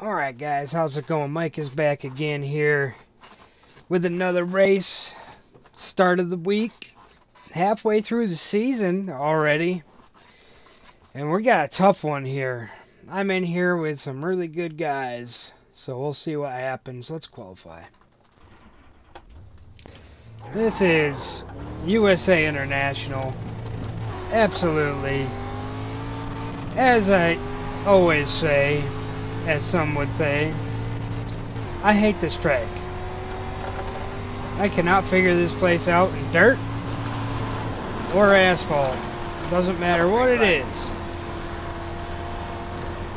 Alright guys, how's it going? Mike is back again here with another race. Start of the week. Halfway through the season already. And we got a tough one here. I'm in here with some really good guys. So we'll see what happens. Let's qualify. This is USA International. Absolutely. As I always say, as some would say, I hate this track. I cannot figure this place out in dirt or asphalt. Doesn't matter what it is.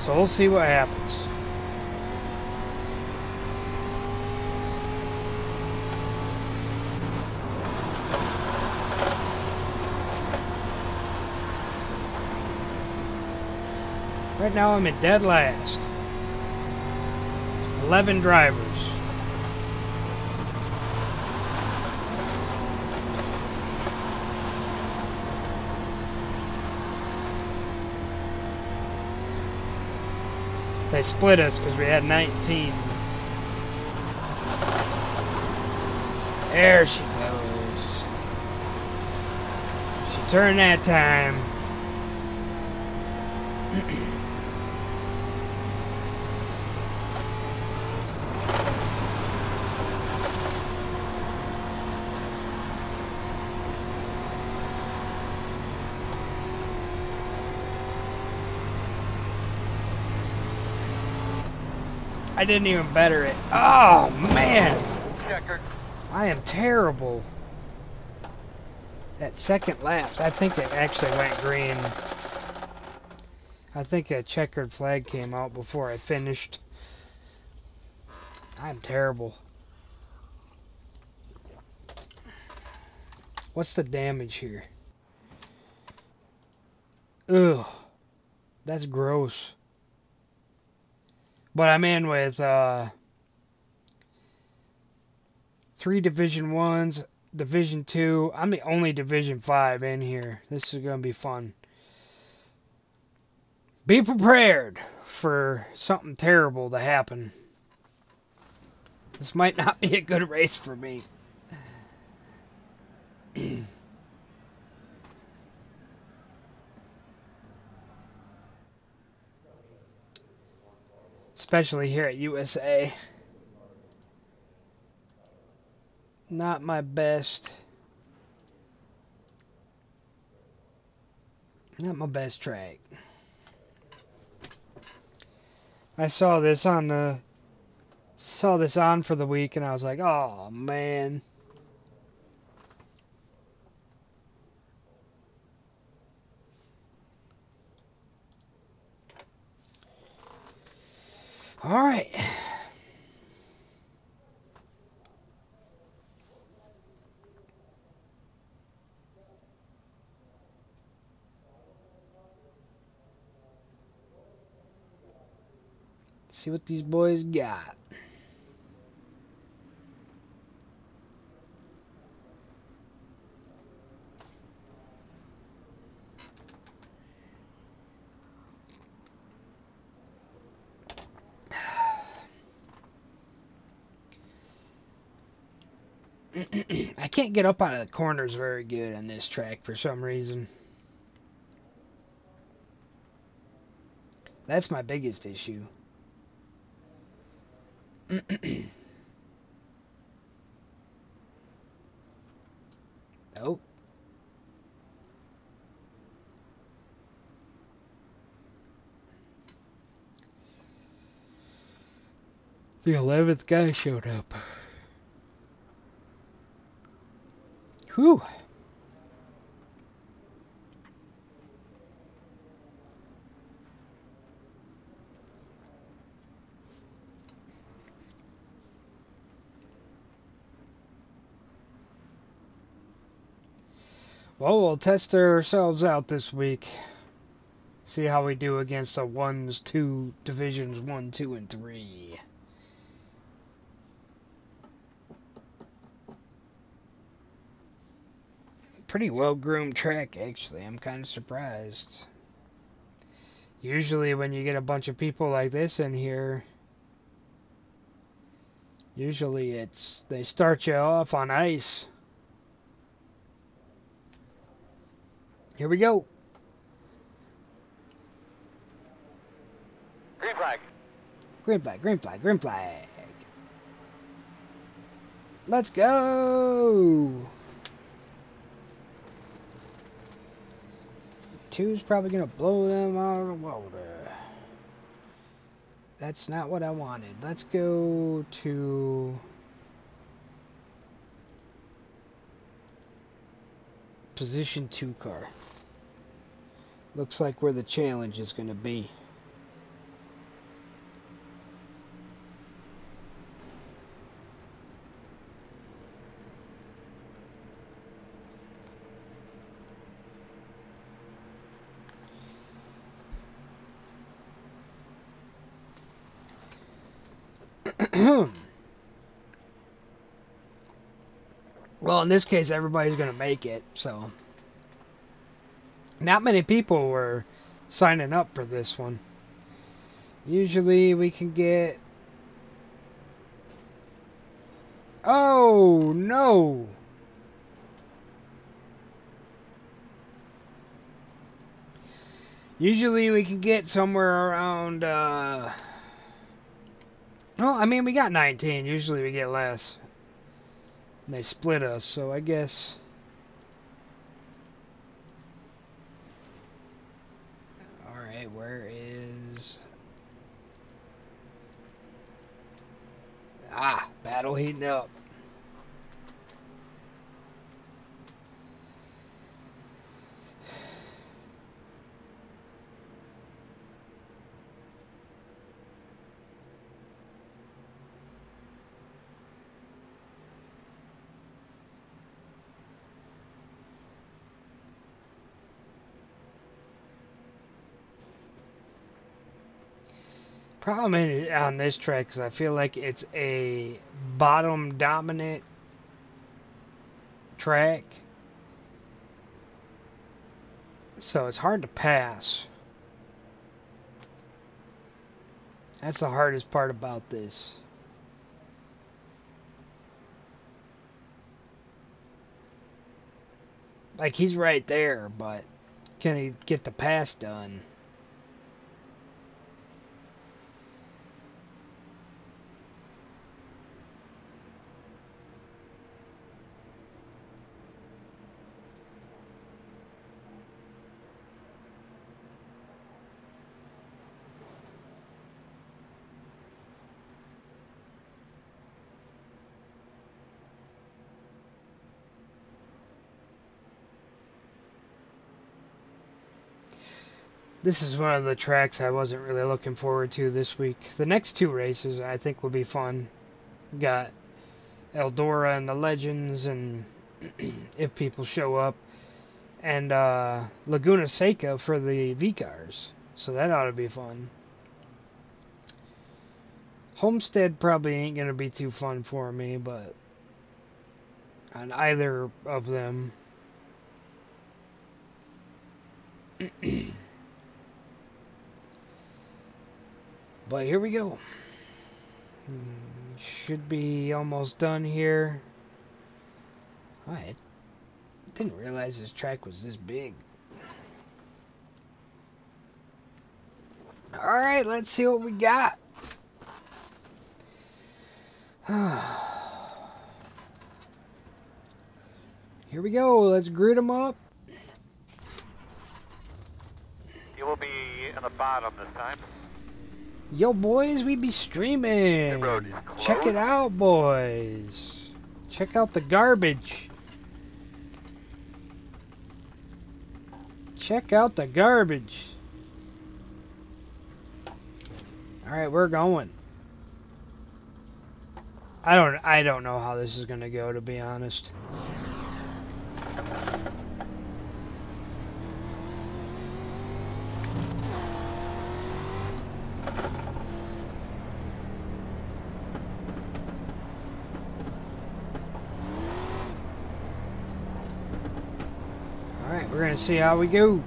So we'll see what happens. Right now I'm in dead last. 11 drivers. They split us because we had 19. There she goes. She turned that time. I didn't even better it. Oh, man. I am terrible. That second lapse, I think it actually went green. I think a checkered flag came out before I finished. I'm terrible. What's the damage here? Ugh. That's gross. But I'm in with uh, three Division Ones, Division Two. I'm the only Division Five in here. This is gonna be fun. Be prepared for something terrible to happen. This might not be a good race for me. especially here at USA. Not my best. Not my best track. I saw this on the saw this on for the week and I was like, "Oh, man." All right. See what these boys got. I can't get up out of the corners very good on this track for some reason. That's my biggest issue. nope. Oh. The 11th guy showed up. Whew. Well, we'll test ourselves out this week. See how we do against the ones, two divisions, one, two, and three. Pretty well groomed track, actually. I'm kind of surprised. Usually, when you get a bunch of people like this in here, Usually it's they start you off on ice. Here we go. Green flag. Green flag, green flag, green flag. Let's go. Two's probably gonna blow them out of the water. That's not what I wanted. Let's go to position two car. Looks like where the challenge is gonna be. well, in this case, everybody's going to make it, so. Not many people were signing up for this one. Usually we can get. Oh, no! Usually we can get somewhere around, uh, well, I mean, we got 19. Usually we get less. And they split us, so I guess... Alright, where is... Ah, battle heating up. Problem is on this track is I feel like it's a bottom dominant track. So it's hard to pass. That's the hardest part about this. Like he's right there, but can he get the pass done? This is one of the tracks I wasn't really looking forward to this week. The next two races I think will be fun. Got Eldora and the Legends, and if people show up, and uh, Laguna Seca for the V cars. So that ought to be fun. Homestead probably ain't gonna be too fun for me, but on either of them. But here we go. Should be almost done here. I didn't realize this track was this big. Alright, let's see what we got. Here we go. Let's grid them up. You will be in the bottom this time. Yo, boys, we be streaming. Check it out, boys. Check out the garbage. Check out the garbage. All right, we're going. I don't I don't know how this is going to go to be honest. To see how we go.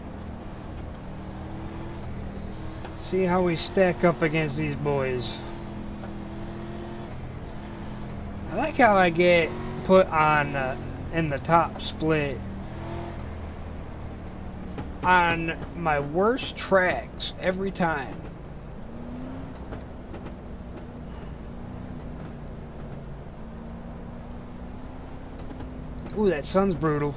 See how we stack up against these boys. I like how I get put on uh, in the top split on my worst tracks every time. Ooh, that sun's brutal.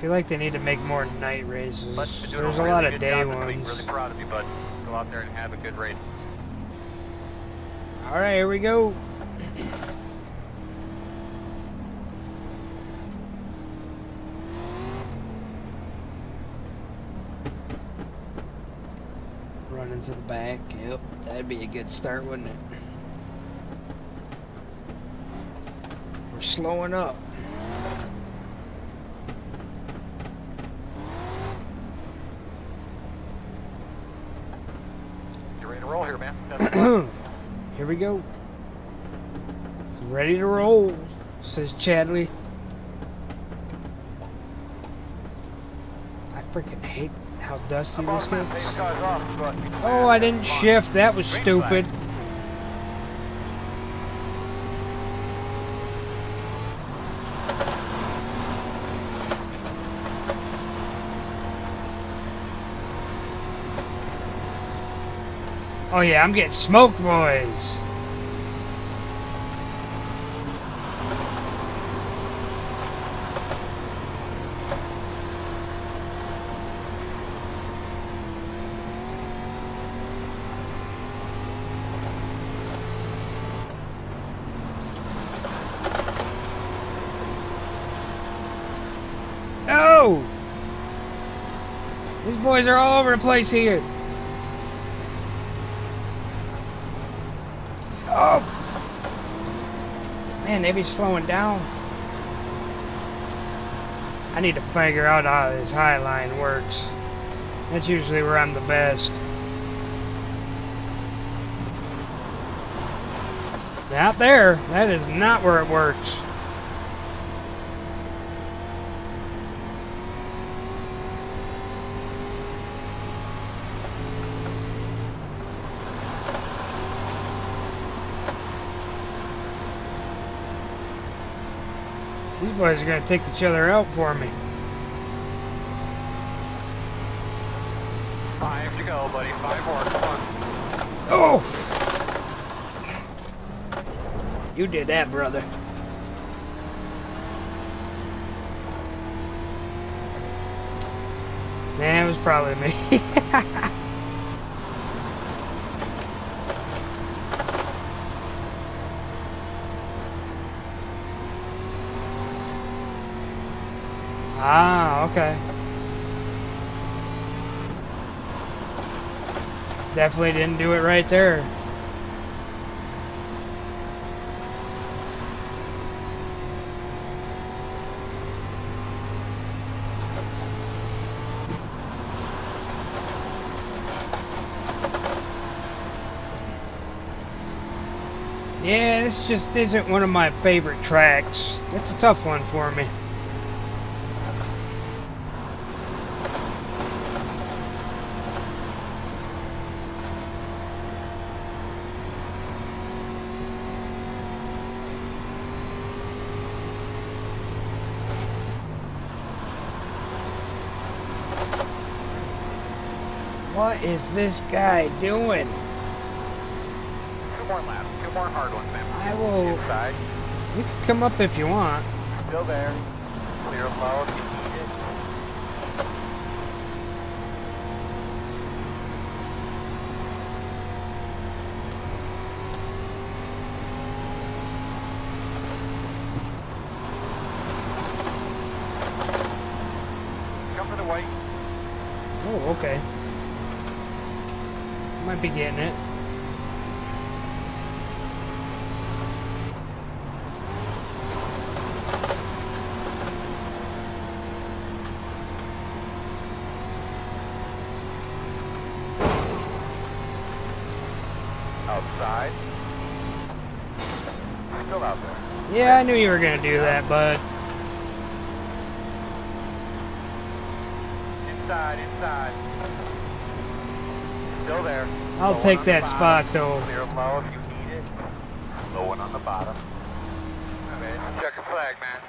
Feel like they need to make more night races. But There's a really lot of day job this week. ones. Really proud of you, bud. Go out there and have a good race. Alright, here we go. Run into the back. Yep, that'd be a good start, wouldn't it? We're slowing up. You ready to roll here, man? That's Here we go. Ready to roll, says Chadley. I freaking hate how dusty this gets. your cars off, but- Oh, I didn't shift. That was stupid. Oh yeah, I'm getting smoked, boys. Oh! These boys are all over the place here. Oh! Man, they be slowing down. I need to figure out how this high line works. That's usually where I'm the best. Not there. That is not where it works. These boys are gonna take each other out for me. Five to go, buddy. Five more. Come on. Oh! You did that, brother. Nah, it was probably me. ah, okay. Definitely didn't do it right there. Yeah, this just isn't one of my favorite tracks. It's a tough one for me. What is this guy doing? Two more laps. Two more hard ones, man. I will. Inside. You can come up if you want. Still there. Clear low. Come to the white. Oh, okay. Might be getting it. Outside. Still out there. Yeah, I knew you were gonna do that, bud. Inside, inside. Still there. I'll Low take that spot though. Clear low if you need it. Low one on the bottom. Okay, check your flag, man.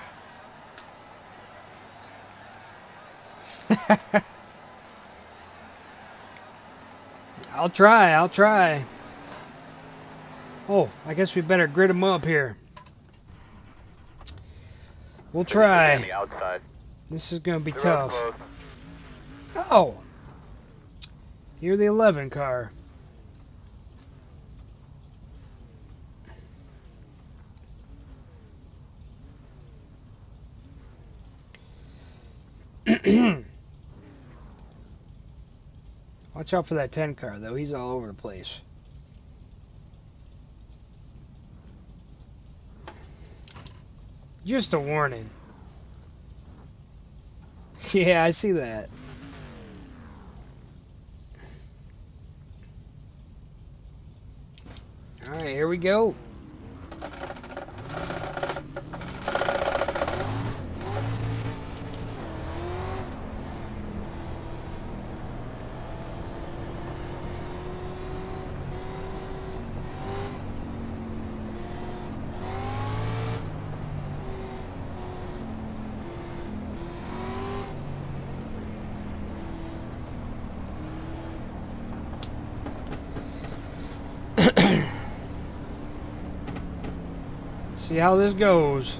I'll try, I'll try. Oh, I guess we better grid them up here. We'll try. the outside. This is gonna be The road's tough. Oh! You're the 11 car. Watch out for that 10 car, though. He's all over the place. Just a warning. Yeah, I see that. Alright, here we go. See how this goes.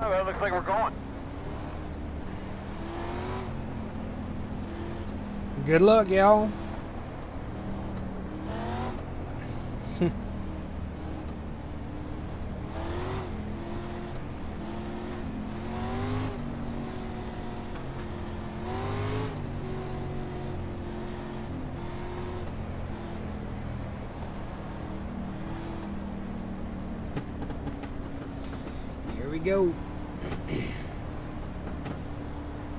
Well, looks like we're going. Good luck, y'all. Here we go.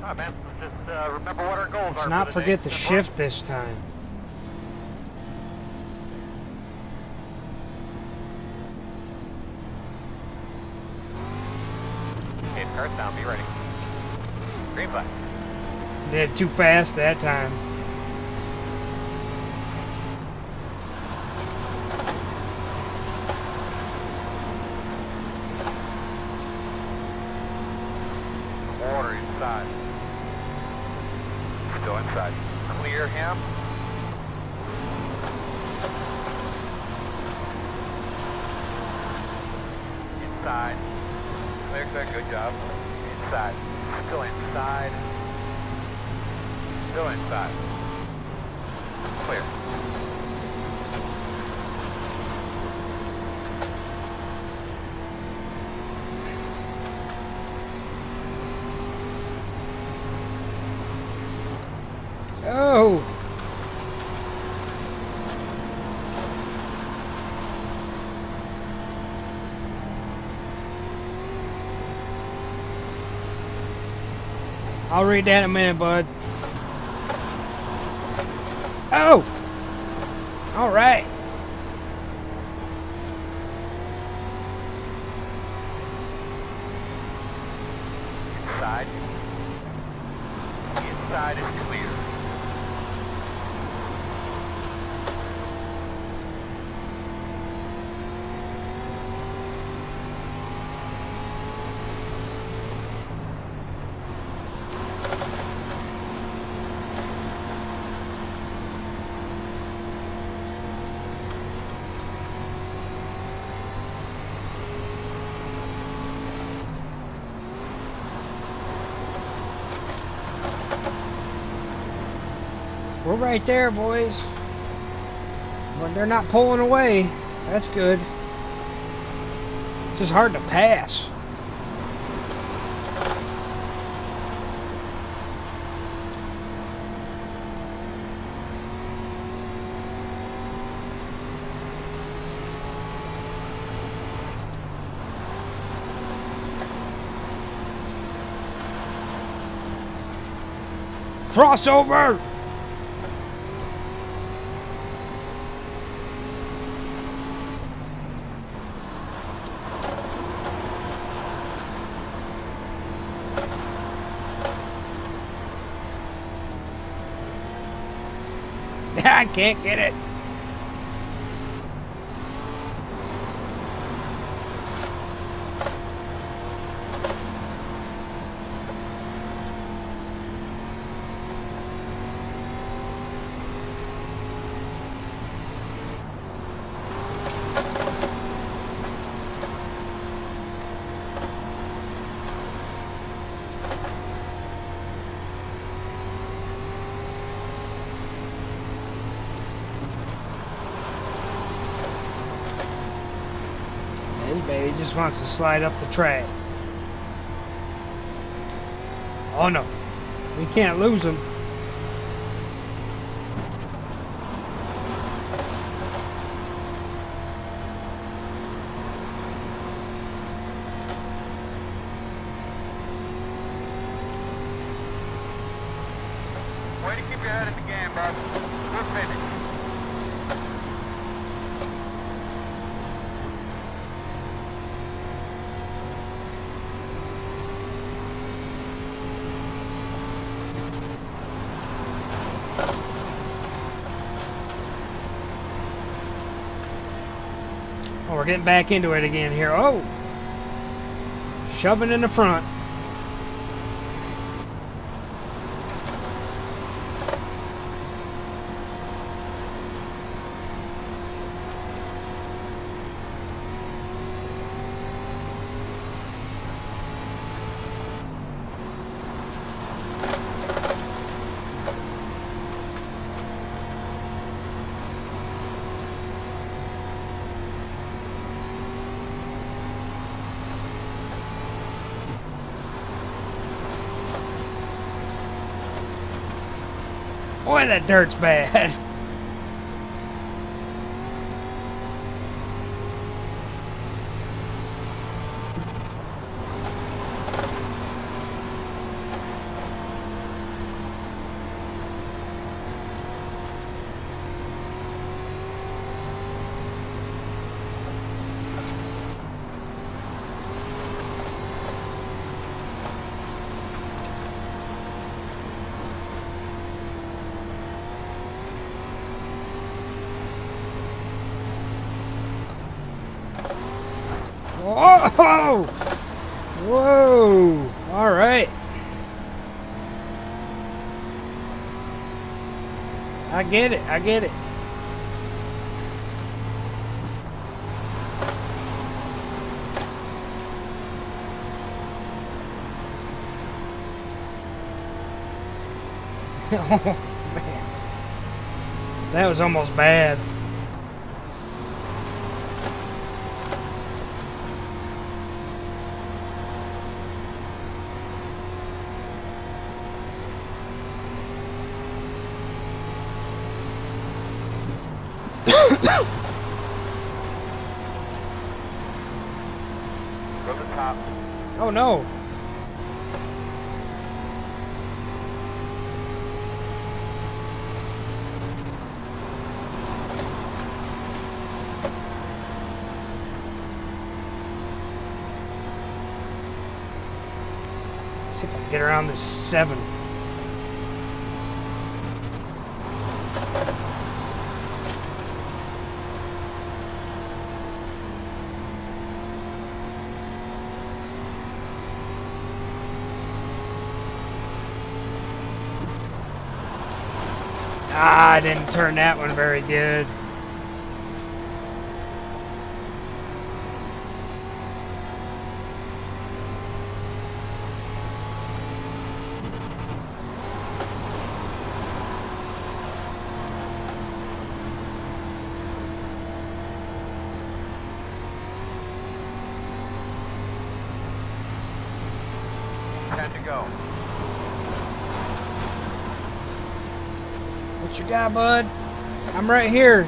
All right, man. Let's just uh, remember what our goals Let's not the forget to shift this time. Okay, car's down. Be ready. Green flag. Did too fast that time. Water inside. Still inside. Clear him. Inside. Clear, clear, good job. Inside. Still inside. Still inside. Clear. Oh! I'll read that in a minute, bud. Oh! Alright. right there, boys. But they're not pulling away. That's good. It's just hard to pass. Crossover! Can't get it. Baby just wants to slide up the track. Oh no, we can't lose him. Way to keep your head in the game, bud. We're finished. Oh, we're getting back into it again here. Oh! Shoving in the front. Boy, that dirt's bad. Whoa! Whoa! All right. I get it. I get it. oh man, that was almost bad. Go to the top. Oh no. See if I can get around this seven. Ah, I didn't turn that one very good. Ten to go. Bud? I'm right here.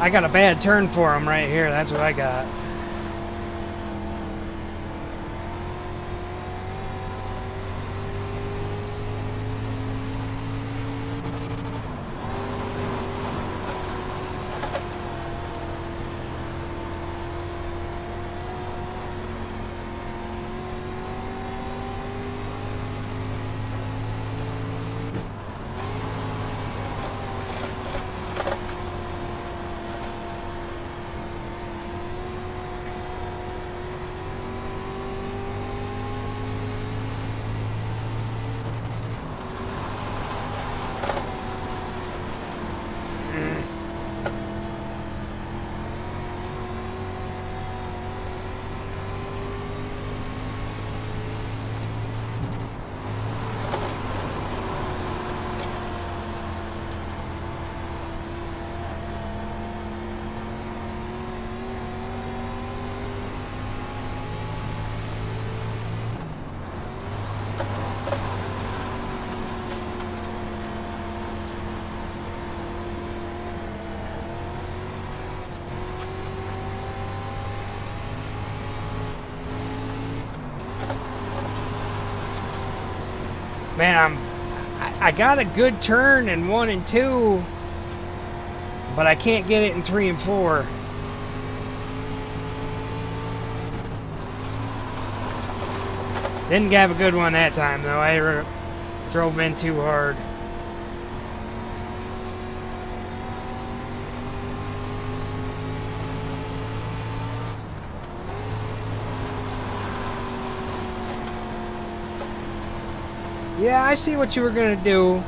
I got a bad turn for him right here. That's what I got. Man, I'm I, got a good turn in one and two, but I can't get it in three and four. Didn't have a good one that time though. I drove in too hard. Yeah, I see what you were gonna do.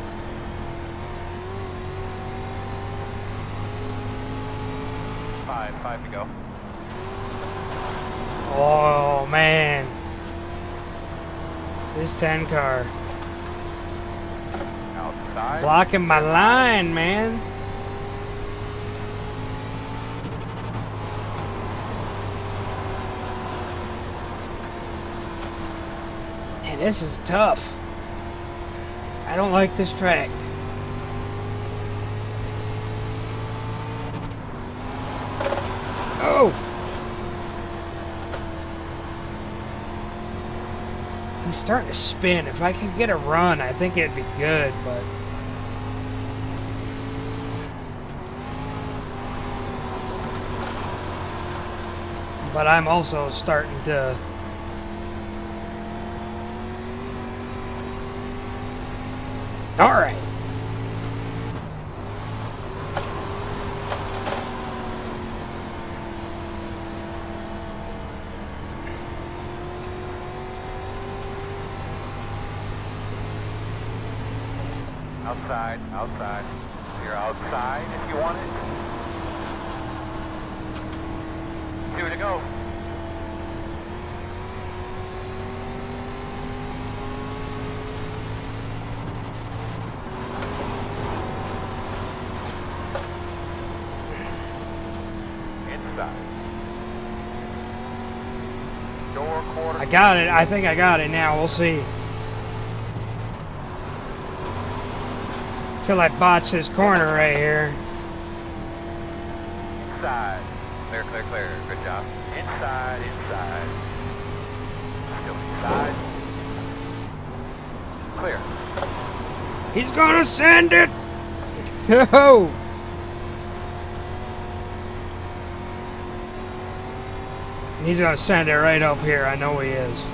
Five, five to go. Oh man. This 10 car. Outside. Blocking my line, man. Hey, this is tough. I don't like this track. Oh! He's starting to spin. If I could get a run, I think it'd be good, but... But I'm also starting to... Alright. Outside, outside. You're outside if you want it. Two to go. I got it. I think I got it now. We'll see. Till I botch this corner right here. Inside. Clear, clear, clear. Good job. Inside, inside. Still inside. Clear. He's gonna send it! No! He's gonna send it right up here. I know he is.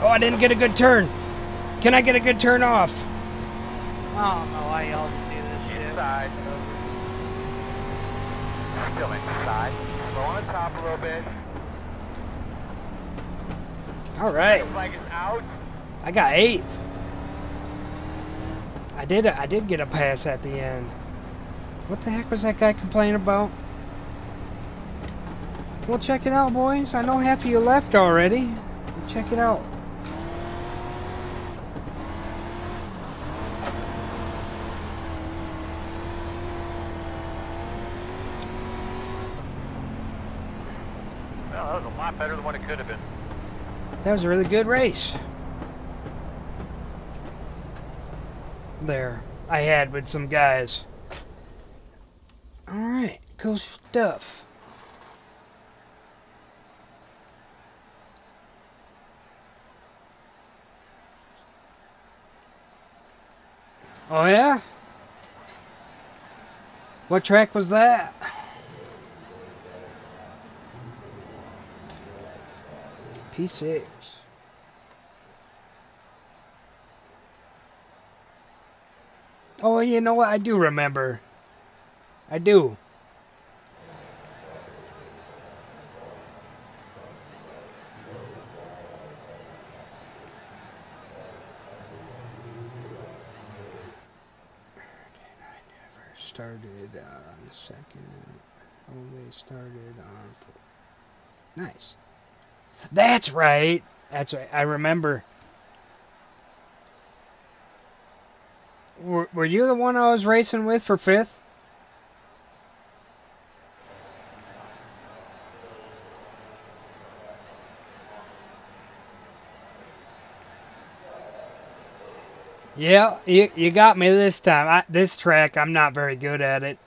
Oh, I didn't get a good turn. Can I get a good turn off? I don't know why y'all do this shit. Inside. Still inside. Slow on the top a little bit. All right. Flag is out. I got eighth. I did. I did get a pass at the end. What the heck was that guy complaining about? Well, check it out, boys. I know half of you left already. Check it out. Well, that was a lot better than what it could have been. That was a really good race. There. I had with some guys. Alright, cool stuff. Oh yeah? What track was that? P6. Oh, you know what? I do remember. I do. started on the second. Only started on four. Nice. That's right. That's right. I remember. Were, were you the one I was racing with for fifth? Yeah, you, you got me this time. I, this track, I'm not very good at it.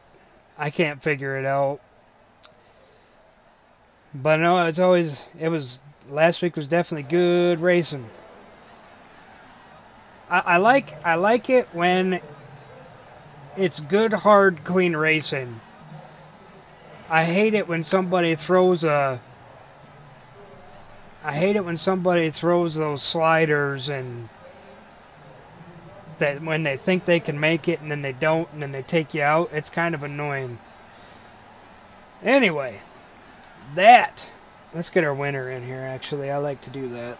I can't figure it out. But no, it's always, it was, last week was definitely good racing. I, I like, I like it when it's good, hard, clean racing. I hate it when somebody throws a, I hate it when somebody throws those sliders and that when they think they can make it and then they don't and then they take you out. It's kind of annoying. Anyway, that. Let's get our winner in here, actually. I like to do that.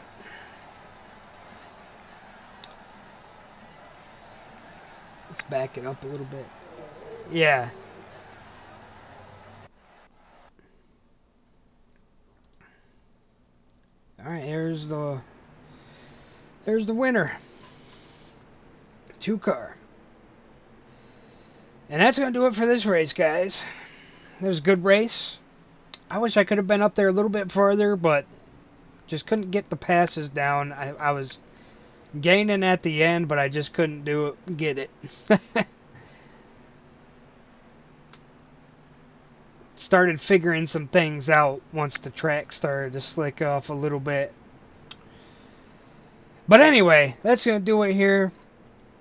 Let's back it up a little bit. Yeah. Alright, here's the... There's the winner two car. And that's going to do it for this race, guys. It was a good race. I wish I could have been up there a little bit further, but just couldn't get the passes down. I, I was gaining at the end, but I just couldn't do it, get it. started figuring some things out once the track started to slick off a little bit. But anyway, that's going to do it here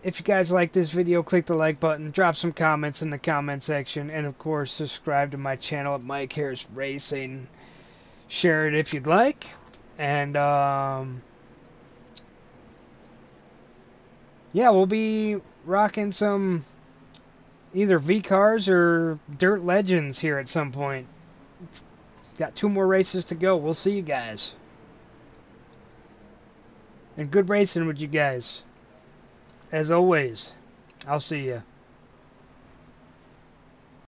if you guys like this video, click the like button, drop some comments in the comment section, and of course, subscribe to my channel at Mike Harris Racing. Share it if you'd like, and um, yeah, we'll be rocking some either V cars or Dirt Legends here at some point. Got two more races to go. We'll see you guys. And good racing with you guys. As always, I'll see you.